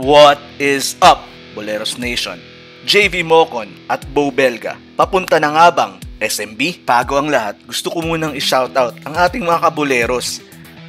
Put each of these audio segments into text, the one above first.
What is up, Boleros Nation? JV Mocon at Bo Belga. Papunta na nga bang SMB? Bago ang lahat, gusto ko munang i-shoutout ang ating mga kaboleros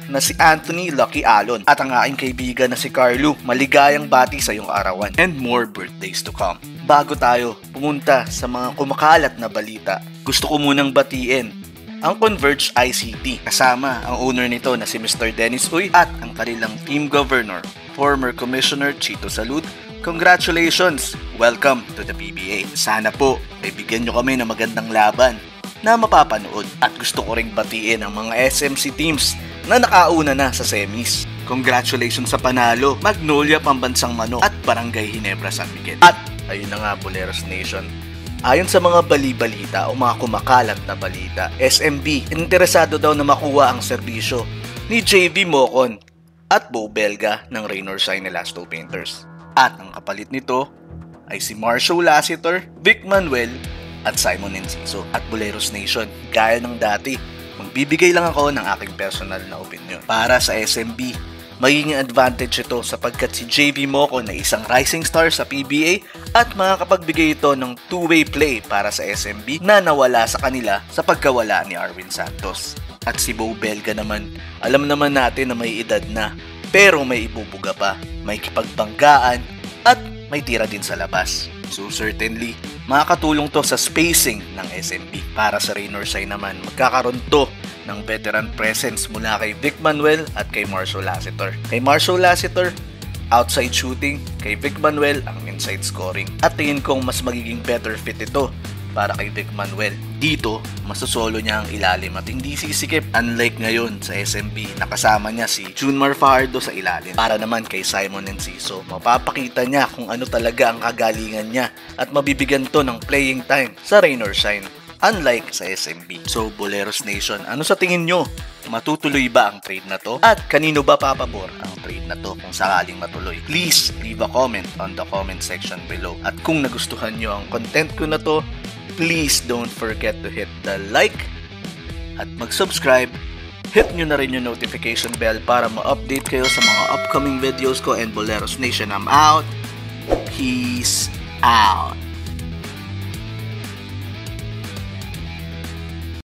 na si Anthony Lucky Alon at ang aking kaibigan na si Carlo. Maligayang bati sa iyong arawan and more birthdays to come. Bago tayo pumunta sa mga kumakalat na balita, gusto ko munang batiin ang Converge ICT kasama ang owner nito na si Mr. Dennis Uy at ang kanilang team governor, former Commissioner Chito Salud. Congratulations! Welcome to the PBA. Sana po ay bigyan nyo kami ng magandang laban na mapapanood at gusto ko ring batiin ang mga SMC teams na nakauna na sa semis. Congratulations sa panalo, Magnolia Pambansang Mano at Barangay Hinebra San Miguel. At ayun na nga Boleros Nation, Ayon sa mga bali-balita o mga kumakalat na balita, SMB interesado daw na makuha ang serbisyo ni JV Mocon at Bo Belga ng Raynor Shine Elasto Painters. At ang kapalit nito ay si Marshall Lassiter, Vic Manuel at Simon Enciso at Boleros Nation. Gaya ng dati, magbibigay lang ako ng aking personal na opinion. Para sa SMB, magiging advantage ito sapagkat si JV Moco na isang rising star sa PBA at makakapagbigay ito ng two-way play para sa SMB na nawala sa kanila sa pagkawala ni Arvin Santos. At si Bo Belga naman, alam naman natin na may edad na pero may ibubuga pa, may kipagbanggaan at may tira din sa labas. So certainly, makakatulong to sa spacing ng SMB. Para sa Raynor Sai naman, magkakaroon to ng veteran presence mula kay Vic Manuel at kay Marshall Lassiter. Kay Marshall Lassiter, outside shooting, kay Vic Manuel ang inside scoring. At tingin kong mas magiging better fit ito para kay Vic Manuel. Dito, masosolo niya ang ilalim at hindi sisikip unlike ngayon sa SMB nakasama niya si Junmar Fajardo sa ilalim. Para naman kay Simon Enciso, mapapakita niya kung ano talaga ang kagalingan niya at mabibigyan to ng playing time sa rain or shine unlike sa SMB. So, Boleros Nation, ano sa tingin nyo? Matutuloy ba ang trade na to? At kanino ba papabor ang trade na to kung sakaling matuloy? Please leave a comment on the comment section below. At kung nagustuhan nyo ang content ko na to, please don't forget to hit the like at mag-subscribe. Hit nyo na rin yung notification bell para ma-update kayo sa mga upcoming videos ko and Boleros Nation, I'm out. Peace out.